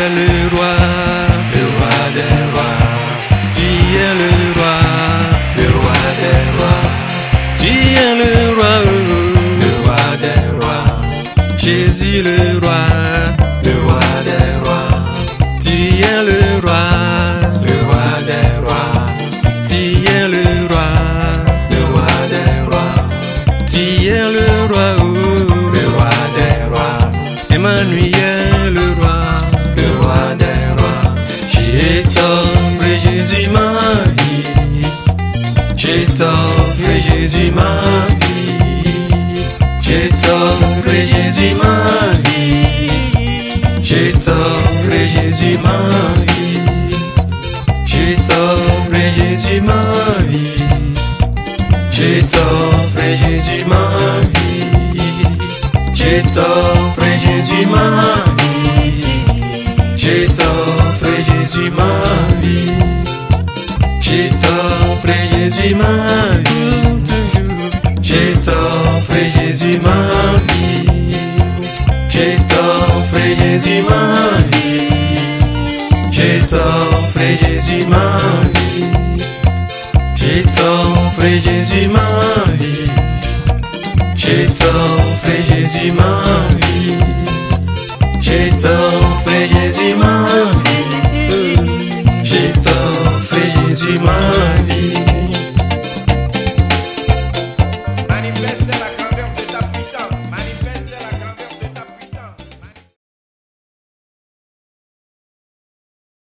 es le roi, le roi des rois, tu es le roi, le roi des rois, tu es le roi, le roi des rois, Jésus le roi, le roi des rois, tu es le t'offre Jésus ma vie, je t'offre Jésus ma vie, je t'offre Jésus ma vie, je t'offre Jésus ma vie, je t'offre Jésus ma vie, je t'offre Jésus ma vie. Je t'offre Jésus ma vie. Je t'offre Jésus ma vie. Toujours. Je t'offre Jésus ma vie. Je t'offre Jésus ma vie. Je t'offre Jésus ma vie. Je t'offre Jésus ma vie. Je t'offre Jésus ma vie. Je t'offre Jésus ma vie. Je t'offre Jésus ma vie.